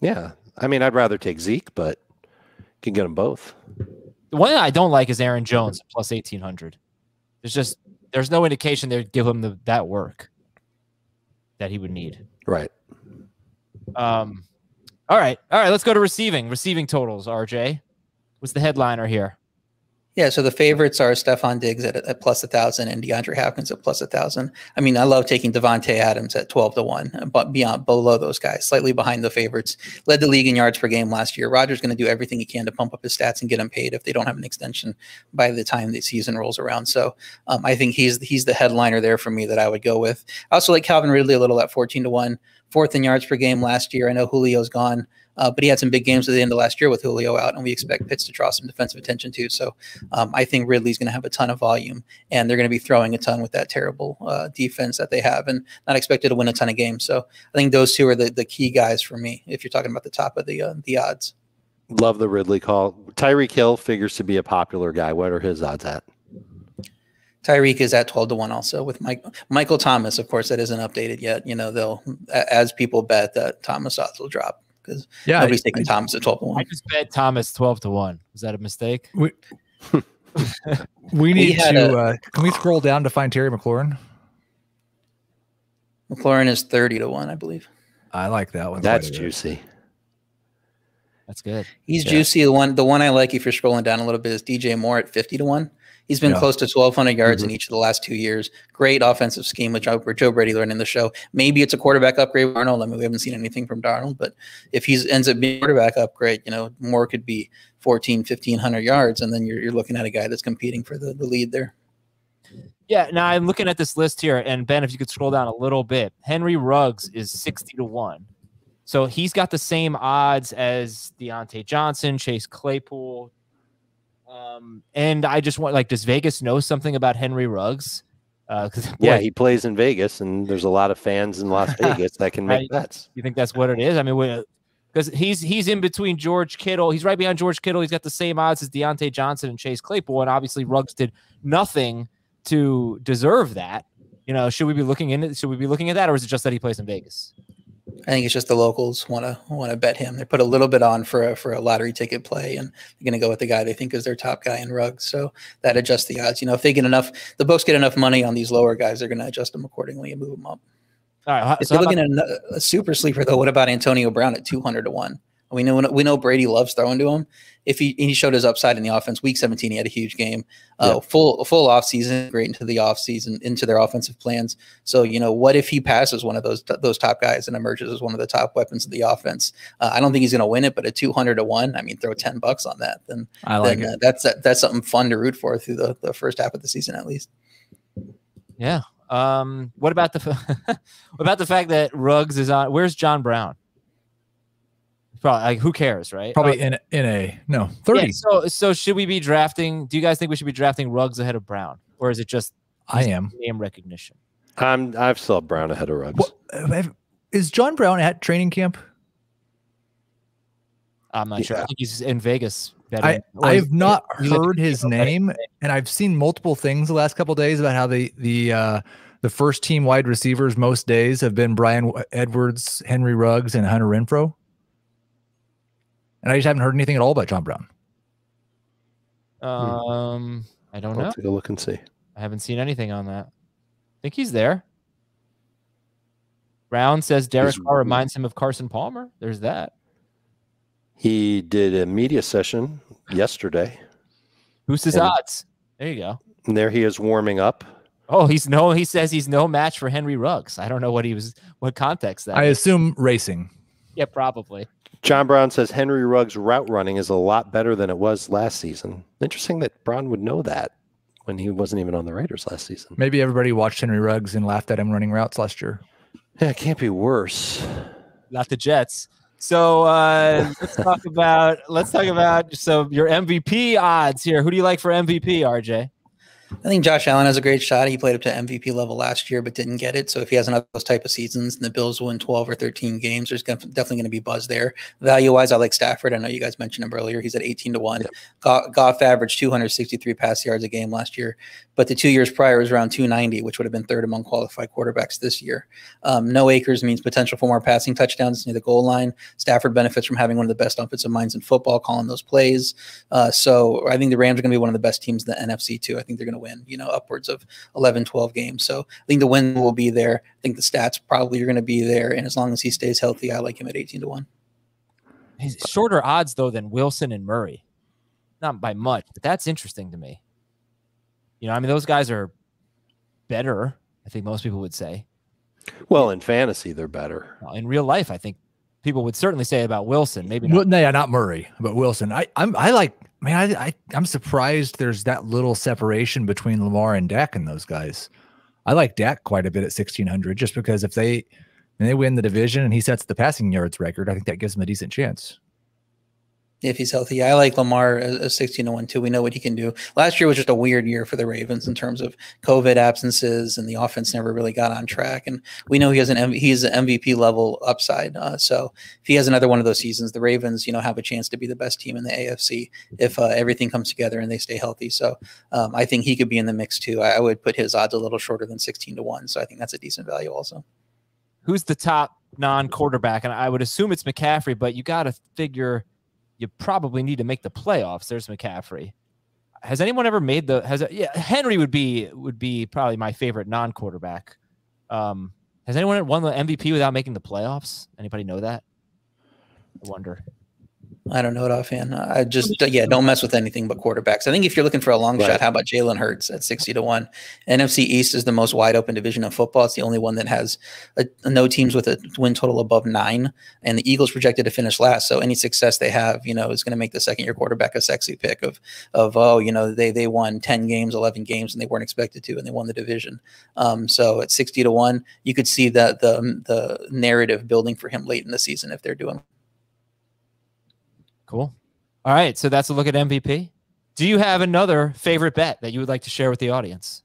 Yeah, I mean, I'd rather take Zeke, but can get them both. The one that I don't like is Aaron Jones plus eighteen hundred. There's just there's no indication they'd give him the, that work that he would need. Right. Um, all right, all right. Let's go to receiving. Receiving totals. RJ, what's the headliner here? Yeah, so the favorites are Stefon Diggs at, at plus a thousand and DeAndre Hopkins at plus a thousand. I mean, I love taking Davante Adams at twelve to one, but beyond below those guys, slightly behind the favorites. Led the league in yards per game last year. Roger's going to do everything he can to pump up his stats and get him paid if they don't have an extension by the time the season rolls around. So um, I think he's he's the headliner there for me that I would go with. I also like Calvin Ridley a little at fourteen to one, fourth in yards per game last year. I know Julio's gone. Uh, but he had some big games at the end of last year with Julio out, and we expect Pitts to draw some defensive attention too. So um, I think Ridley's going to have a ton of volume, and they're going to be throwing a ton with that terrible uh, defense that they have, and not expected to win a ton of games. So I think those two are the, the key guys for me if you're talking about the top of the uh, the odds. Love the Ridley call. Tyreek Hill figures to be a popular guy. What are his odds at? Tyreek is at 12 to 1 also with Mike Michael Thomas, of course, that isn't updated yet. You know, they'll as people bet that Thomas odds will drop because Yeah, nobody's I- taking Thomas at 12 to one. I just bet Thomas 12 to 1. Was that a mistake? we, we need had to. a- uh, can we scroll down to find Terry McLaurin? McLaurin is 30 to 1, I believe. I like that one. That's quite bit. juicy. That's good. He's Yeah. juicy. The one the one I like if you're scrolling down a little bit is DJ Moore at 50 to 1. He's been Yeah. close to 1,200 yards in Mhm. each of the last two years. Great offensive scheme, which Joe, Joe Brady learned in the show. Maybe it's a quarterback upgrade with Darnold. I mean, we haven't seen anything from Darnold, but if he ends up being a quarterback upgrade, you know, Moore could be 14, 1,500 yards, and then you're, you're looking at a guy that's competing for the, the lead there. Yeah, now I'm looking at this list here, and Ben, if you could scroll down a little bit, Henry Ruggs is 60 to 1. So he's got the same odds as Diontae Johnson, Chase Claypool. Um, and I just want like, does Vegas know something about Henry Ruggs? Uh, Yeah, he plays in Vegas, and there's a lot of fans in Las Vegas that can make Right. bets. you think that's what it is? I mean, because he's he's in between George Kittle, he's right behind George Kittle. He's got the same odds as Diontae Johnson and Chase Claypool, and obviously Ruggs did nothing to deserve that. You know, should we be looking into? Should we be looking at that, or is it just that he plays in Vegas? I think it's just the locals want to want to bet him. They put a little bit on for a, for a lottery ticket play, and they're going to go with the guy they think is their top guy in Ruggs. So that adjusts the odds. You know, if they get enough, the books get enough money on these lower guys, they're going to adjust them accordingly and move them up. All right. If you're looking about, at a, a super sleeper though, what about Antonio Brown at two hundred to one? We know we know Brady loves throwing to him. If he he showed his upside in the offense, week seventeen he had a huge game. Uh, full full off season, great into the off season, into their offensive plans. So you know, what if he passes one of those those top guys and emerges as one of the top weapons of the offense? Uh, I don't think he's going to win it, but at two hundred to one, I mean, throw ten bucks on that, then, I like then it. uh, that's that, that's something fun to root for through the, the first half of the season at least. yeah. Um. What about the what about the fact that Ruggs is on? Where's John Brown? Probably like who cares, right? Probably Uh, in in a no yeah, so so should we be drafting? Do you guys think we should be drafting Ruggs ahead of Brown, or is it just I am. name recognition? I'm I've saw Brown ahead of Ruggs. What, uh, is John Brown at training camp? I'm not sure. I think he's in Vegas. I betting- I've not heard his name, and I've seen multiple things the last couple of days about how the the uh, the first team wide receivers most days have been Bryan Edwards, Henry Ruggs, and Hunter Renfrow. And I just haven't heard anything at all about John Brown. Um, I don't know. I'll take a look and see. I haven't seen anything on that. I think he's there. Brown says Derek He's- Carr reminds him of Carson Palmer. There's that. He did a media session yesterday, Boost his And- odds. There you go. and there he is warming up. Oh, he's no. He says he's no match for Henry Ruggs. I don't know what he was. What context that? I is. assume racing. yeah, probably. John Brown says Henry Ruggs' route running is a lot better than it was last season. Interesting that Brown would know that when he wasn't even on the Raiders last season. Maybe everybody watched Henry Ruggs and laughed at him running routes last year. Yeah, it can't be worse. Not the Jets. So uh, let's talk about. Let's talk about. So your MVP odds here. Who do you like for MVP, RJ? I think Josh Allen has a great shot. He played up to MVP level last year, but didn't get it. So if he has another those type of seasons and the Bills win 12 or 13 games, there's definitely going to be buzz there. Value wise, I like Stafford. I know you guys mentioned him earlier. He's at 18 to 1. Goff, Goff averaged 263 pass yards a game last year, but the two years prior was around 290, which would have been third among qualified quarterbacks this year. Um, no Akers means potential for more passing touchdowns near the goal line. Stafford benefits from having one of the best offensive minds in football, calling those plays. Uh, so I think the Rams are going to be one of the best teams in the NFC too. I think they're going to win, you know, upwards of 11, 12 games. So I think the win will be there. I think the stats probably are going to be there. And as long as he stays healthy, I like him at 18 to 1. He's shorter odds though than Wilson and Murray, not by much, but that's interesting to me. You know, I mean, those guys are better. I think most people would say. Well, in fantasy, they're better. Now, In real life, I think people would certainly say about Wilson. Maybe not. Well, no, yeah, not Murray, but Wilson. I, I'm, I like, man, I, I, I'm surprised there's that little separation between Lamar and Dak and those guys. I like Dak quite a bit at 1600, just because if they, and they win the division and he sets the passing yards record, I think that gives him a decent chance. If he's healthy. I like Lamar as, as 16 to 1 too. We know what he can do. Last year was just a weird year for the Ravens in terms of COVID absences and the offense never really got on track. And we know he has an M- he's an MVP level upside. Uh, so if he has another one of those seasons, the Ravens, you know, have a chance to be the best team in the AFC if uh, everything comes together and they stay healthy. So um, I think he could be in the mix too. I, I would put his odds a little shorter than 16 to 1. So I think that's a decent value also. Who's the top non-quarterback? And I would assume it's McCaffrey, but you got to figure you probably need to make the playoffs. There's McCaffrey. Has anyone ever made the? Has yeah? Henry would be would be probably my favorite non-quarterback. Um, has anyone won the MVP without making the playoffs? Anybody know that? I wonder. I don't know it offhand. I just yeah, don't mess with anything but quarterbacks. I think if you're looking for a long Right. shot, how about Jalen Hurts at sixty to one? NFC East is the most wide open division of football. It's the only one that has a, no teams with a win total above nine, and the Eagles projected to finish last. So any success they have, you know, is going to make the second year quarterback a sexy pick of of oh, you know, they they won ten games, eleven games, and they weren't expected to, and they won the division. Um, so at sixty to one, you could see that the the narrative building for him late in the season if they're doing Cool. All right, so that's a look at MVP. Do you have another favorite bet that you would like to share with the audience?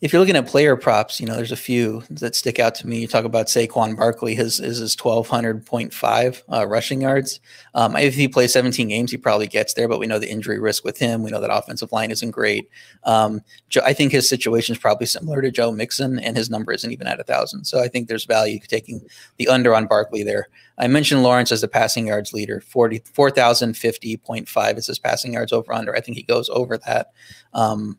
If you're looking at player props, you know, there's a few that stick out to me. You talk about Saquon Barkley, his is his 1200.5 uh, rushing yards. Um, if he plays 17 games, he probably gets there, but we know the injury risk with him. We know that offensive line isn't great. Um, Joe, I think his situation is probably similar to Joe Mixon, and his number isn't even at a thousand. So I think there's value taking the under on Barkley there. I mentioned Lawrence as the passing yards leader, 40, 4,050.5 is his passing yards over under. I think he goes over that. Um,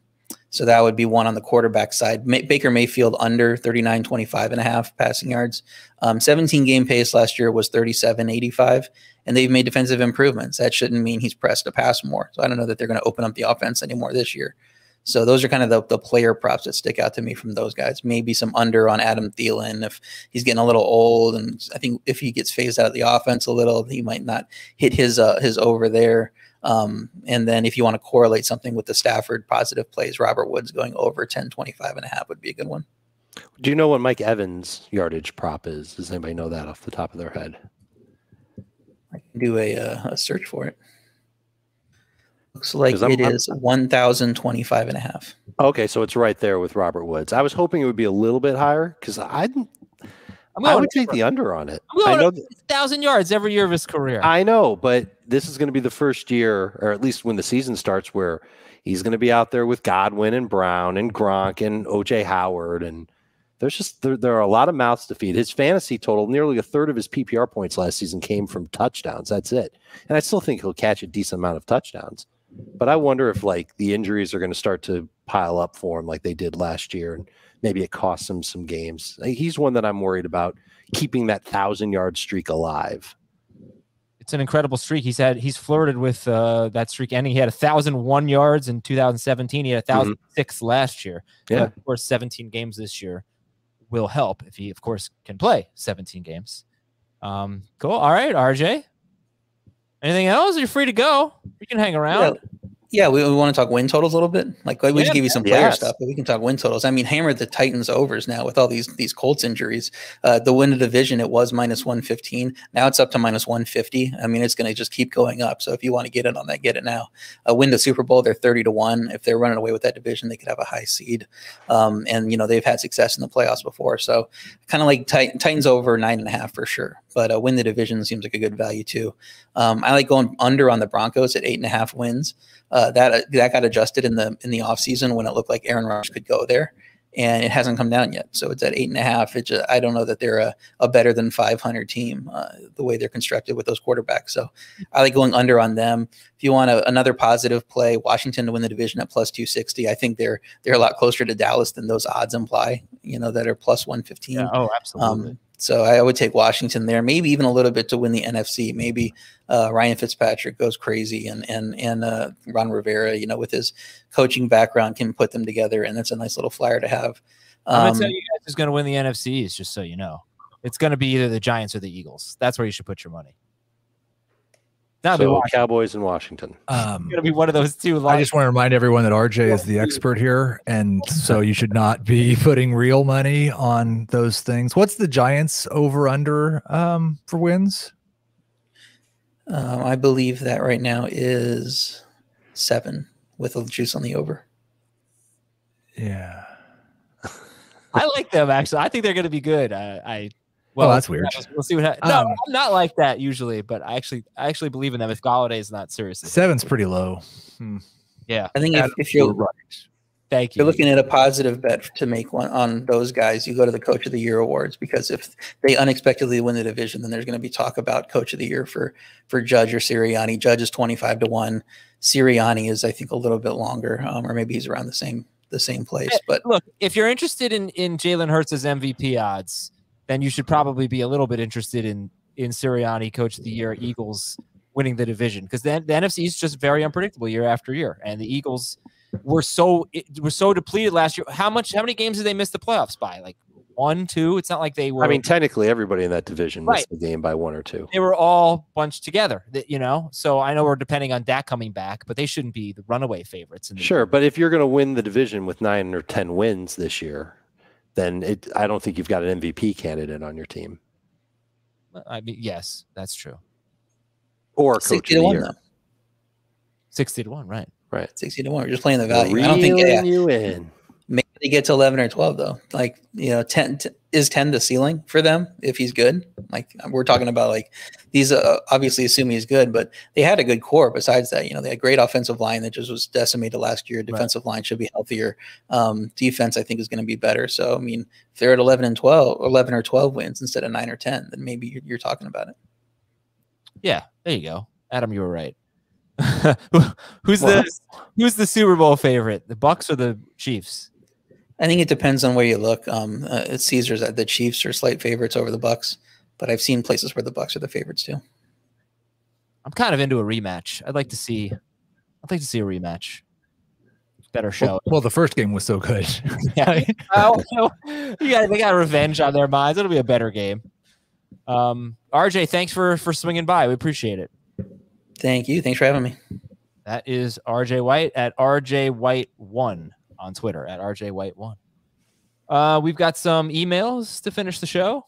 so that would be one on the quarterback side. Ma- Baker Mayfield under 39, 25 and a half passing yards. Um, 17 game pace last year was 37, 85, and they've made defensive improvements. That shouldn't mean he's pressed to pass more. So I don't know that they're going to open up the offense anymore this year. So those are kind of the, the player props that stick out to me from those guys. Maybe some under on Adam Thielen if he's getting a little old, and I think if he gets phased out of the offense a little, he might not hit his uh, his over there. Um, and then if you want to correlate something with the Stafford positive plays, Robert Woods going over 10, 25 and a half would be a good one. Do you know what Mike Evans' yardage prop is? Does anybody know that off the top of their head? I can do a, uh, a search for it. Looks like I'm- it I'm- is 1,025 and a half. Okay, so it's right there with Robert Woods. I was hoping it would be a little bit higher because I I'm I going would take the under on it. I'm I going thousand yards every year of his career. I know, but this is going to be the first year, or at least when the season starts, where he's going to be out there with Godwin and Brown and Gronk and OJ Howard, and there's just there, there are a lot of mouths to feed. His fantasy total, nearly a third of his PPR points last season came from touchdowns. That's it, and I still think he'll catch a decent amount of touchdowns. But I wonder if like the injuries are going to start to pile up for him, like they did last year, and maybe it costs him some games. He's one that I'm worried about keeping that thousand yard streak alive. it's an incredible streak. He's had he's flirted with uh, that streak ending. He had a thousand one yards in 2017. He had a thousand six last year. Yeah. But of course, 17 games this year will help if he, of course, can play 17 games. Um, cool. All right, RJ. Anything else? You're free to go. You can hang around. Yeah, we, we want to talk win totals a little bit. Like we Yeah, just give you some player Yes. stuff, but we can talk win totals. I mean, hammer the Titans overs now with all these these Colts injuries. Uh, the win of the division, it was minus one fifteen. Now it's up to minus one fifty. I mean, it's going to just keep going up. So if you want to get in on that, get it now. Uh, win the Super Bowl, they're thirty to one. If they're running away with that division, they could have a high seed. Um, and you know they've had success in the playoffs before, so kind of like Tit- Titans over nine and a half for sure. But uh, win the division seems like a good value too. Um, I like going under on the Broncos at eight and a half wins. Uh, that that got adjusted in the in the offseason when it looked like Aaron Rodgers could go there, and it hasn't come down yet. So it's at eight and a half. It just, I don't know that they're a, a better than 500 team uh, the way they're constructed with those quarterbacks. So I like going under on them. If you want a, another positive play, Washington to win the division at plus 260. I think they're they're a lot closer to Dallas than those odds imply. You know that are plus 115. Yeah. Oh, absolutely. Um, so I would take Washington there, maybe even a little bit to win the NFC. Maybe uh, Ryan Fitzpatrick goes crazy, and and and uh, Ron Rivera, you know, with his coaching background, can put them together, and that's a nice little flyer to have. I'm Um, gonna tell you guys who's gonna win the NFCs, just so you know. It's gonna be either the Giants or the Eagles. That's where you should put your money. Now be So Washington. Cowboys in Washington. Um, It's gonna be one of those two. I just want to remind everyone that RJ is the expert here, and so you should not be putting real money on those things. What's the Giants over under um, for wins? Um, I believe that right now is seven with a juice on the over. Yeah. I like them actually. I think they're going to be good. I, I well, that's weird. We'll see what happens. No, Um, I'm not like that usually, but I actually, I actually believe in them. If Golladay is not serious, Seven's pretty low. yeah. I think if, if you're, you're right. Thank you. you're looking at a positive bet to make one on those guys, you go to the Coach of the Year awards because if they unexpectedly win the division, then there's going to be talk about Coach of the Year for for Judge or Sirianni. Judge is twenty five to one. Sirianni is, I think, a little bit longer, um, or maybe he's around the same the same place. But Look, if you're interested in in Jalen Hurts' MVP odds, then you should probably be a little bit interested in in Sirianni, Coach of the Year, Eagles winning the division because then the NFC is just very unpredictable year after year, and the Eagles were so it, were so depleted last year. How much? How many games did they miss the playoffs by? Like one, two? It's not like they were. I mean, technically, everybody in that division Right. missed the game by one or two. they were all bunched together. that- You know, so I know we're depending on Dak coming back, but they shouldn't be the runaway favorites. In the Sure, but if you're going to win the division with nine or ten wins this year, then it, I don't think you've got an MVP candidate on your team I mean, yes, that's true. or coach sixty of to the one year. though. Sixty to one, right? Right. Sixty to one. We're just playing the value. I don't think. Reeling Yeah, you in. Maybe they get to 11 or 12 though. Like you know 10 t- is 10 the ceiling for them if he's good? Like we're talking about like these uh, obviously assume he's good but they had a good core besides that. You know they had great offensive line that just was decimated last year. Defensive line should be healthier. Um, defense i think is going to be better. So i mean if they're at 11 and 12 11 or 12 wins instead of 9 or 10 then maybe you're, you're talking about it. Yeah, there you go, Adam. You were right. who's the who's the Super Bowl favorite? The Bucs or the Chiefs? I think it depends on where you look um, uh, it's caesar's that the chiefs are slight favorites over the bucs but i've seen places where the bucs are the favorites too I'm kind of into a rematch. I'd like to see. I'd like to see a rematch. Better show. Well, well, the first game was so good. Yeah. well, you know, you got, they got revenge on their minds. It'll be a better game. Um, RJ, thanks for for swinging by. We appreciate it. thank you thanks for having me That is RJ White at RJ White one on Twitter at RJ White one. Uh, we've got some emails to finish the show.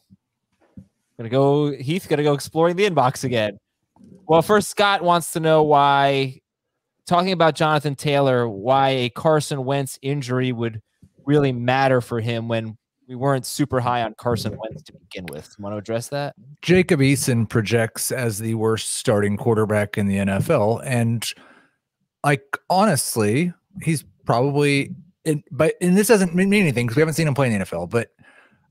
Gonna go. Heath gonna go exploring the inbox again. Well, first Scott wants to know why talking about Jonathan Taylor, why a Carson Wentz injury would really matter for him when we weren't super high on Carson Wentz to begin with. Want to address that? Jacob Eason projects as the worst starting quarterback in the NFL, and like honestly, he's probably. But and this doesn't mean anything because we haven't seen him play in the NFL. But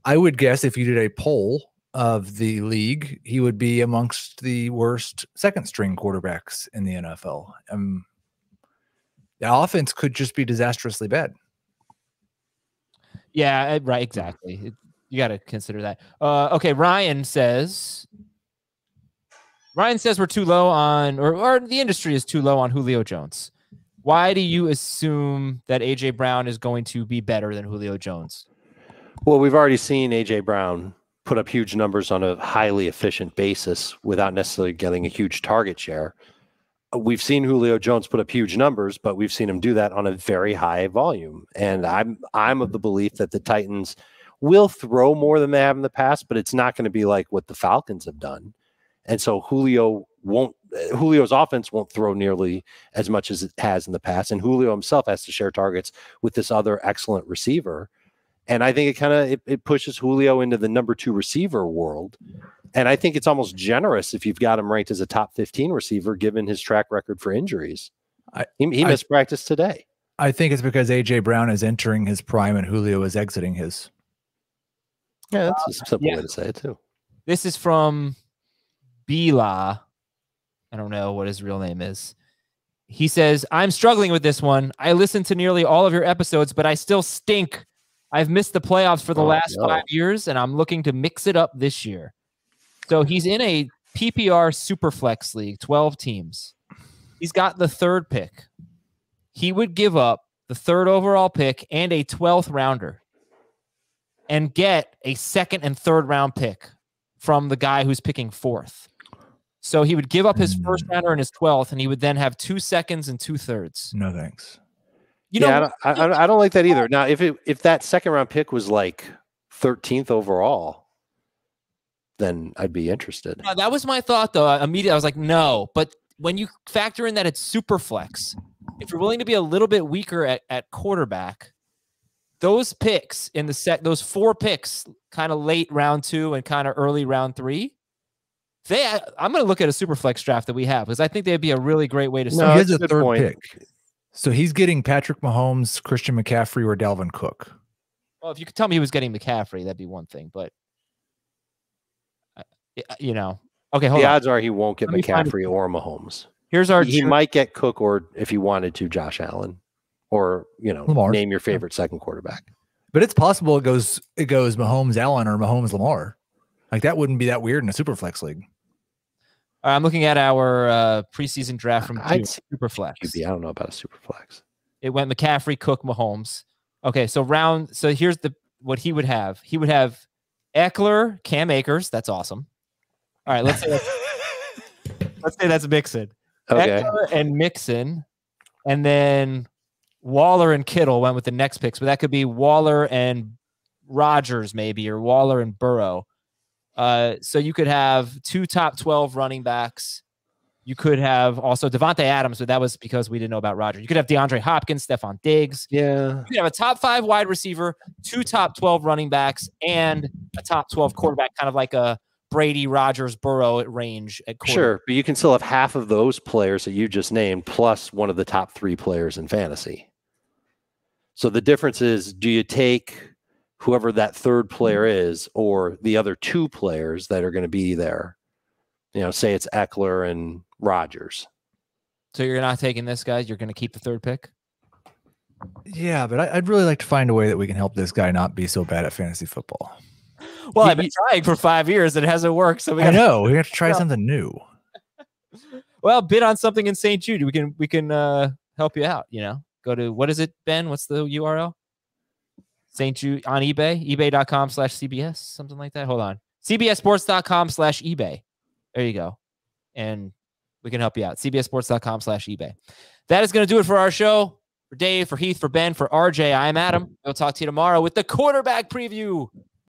I would guess if you did a poll of the league, he would be amongst the worst second string quarterbacks in the NFL. Um, the offense could just be disastrously bad. Yeah, eh, right. Exactly. It- you got to consider that. Uh, okay, Ryan says. Ryan says we're too low on, or, or the industry is too low on Julio Jones. Why do you assume that AJ Brown is going to be better than Julio Jones? Well, we've already seen AJ Brown put up huge numbers on a highly efficient basis without necessarily getting a huge target share. We've seen Julio Jones put up huge numbers, but we've seen him do that on a very high volume. And I'm I'm of the belief that the Titans will throw more than they have in the past, but it's not going to be like what the Falcons have done. And so Julio won't Uh, Julio's offense won't throw nearly as much as it has in the past. And Julio himself has to share targets with this other excellent receiver. And I think it kind of it, it pushes Julio into the number two receiver world. And I think it's almost generous if you've got him ranked as a top 15 receiver given his track record for injuries. I- he he I- missed practice today. I think it's because AJ Brown is entering his prime and Julio is exiting his. Yeah, that's a uh, simple yeah. way to say it too. This is from Bila. I don't know what his real name is. He says, I'm struggling with this one. I listened to nearly all of your episodes, but I still stink. I've missed the playoffs for the Oh, last no. five years, and I'm looking to mix it up this year. So he's in a PPR Superflex League, 12 teams. He's got the third pick. He would give up the third overall pick and a 12th rounder and get a second and third round pick from the guy who's picking fourth. So he would give up his first Hmm. rounder and his 12th, and he would then have two seconds and two thirds. No thanks. You yeah, know, I don't, I, I don't- like that either. Now, if it if that second round pick was like 13th overall, then I'd be interested. That was my thought, though. Immediately, I was like, no. But when you factor in that it's super flex, if you're willing to be a little bit weaker at, at quarterback, those picks in the set, those four picks, kind of late round two and kind of early round three, they, I'm going to look at a super flex draft that we have because I think they'd be a really great way to No, start. he has a a third point. pick. So he's getting Patrick Mahomes, Christian McCaffrey, or Dalvin Cook. Well, if you could tell me he was getting McCaffrey, that'd be one thing. But uh, you know, okay, hold the on. odds are he won't get Let McCaffrey or Mahomes. Here's our He true- might get Cook or if he wanted to, Josh Allen, or you know, Lamar. name your favorite second quarterback. But it's possible it goes it goes Mahomes Allen or Mahomes Lamar. Like that wouldn't be that weird in a super flex league. Right, I'm looking at our uh, preseason draft from June, Superflex. QB, I don't know about a super flex. It went McCaffrey, Cook, Mahomes. Okay, so round. So here's the what he would have. He would have Ekeler, Cam Akers. That's awesome. All right, let's say that's, let's say that's Mixon. Okay. Ekeler and Mixon, and then Waller and Kittle went with the next picks, but that could be Waller and Rodgers maybe, or Waller and Burrow. Uh, so you could have two top twelve running backs. You could have also Davante Adams, but that was because we didn't know about Roger. You could have DeAndre Hopkins, Stefon Diggs. Yeah. You could have a top five wide receiver, two top 12 running backs, and a top 12 quarterback, kind of like a Brady, Rodgers, Burrow at range at. Sure, but you can still have half of those players that you just named plus one of the top three players in fantasy. So the difference is do you take whoever that third player is or the other two players that are going to be there? You know, say it's Ekeler and Rodgers. So you're not taking this guy. You're going to keep the third pick. Yeah, but I, I'd really like to find a way that we can help this guy not be so bad at fantasy football. Well, You- I've been trying for five years. And it hasn't worked. So we I know we have to try Yeah. something new. well bid on something in St. Jude. We can we can uh, help you out. You know, go to what is it, Ben? What's the URL? St. Jude on eBay, ebay.com slash CBS, something like that. Hold on. CBSsports.com slash eBay. There you go. And we can help you out. CBSsports.com slash eBay. That is going to do it for our show. For Dave, for Heath, for Ben, for RJ, I'm Adam. We'll talk to you tomorrow with the quarterback preview.